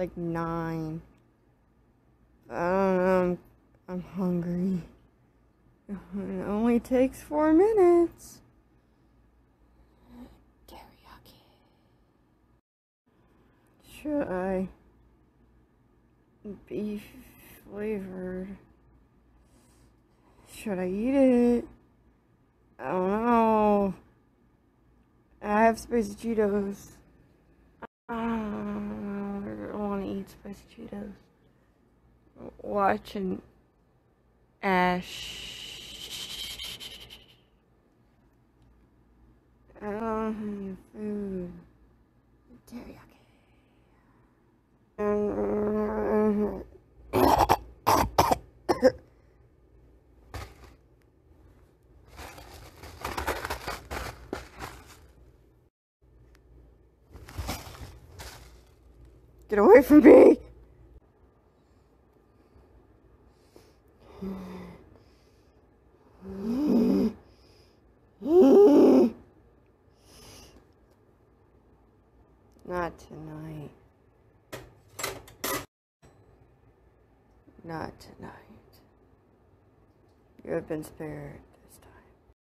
like nine. Um, I'm hungry. It only takes four minutes. Teriyaki. Should I? Beef flavored. Should I eat it? I don't know. I have spicy Cheetos. I don't want to eat spicy Cheetos. Watching Ash. I don't have food. Teriyaki. Mm-hmm. Get away from me! Not tonight. Not tonight. You have been spared.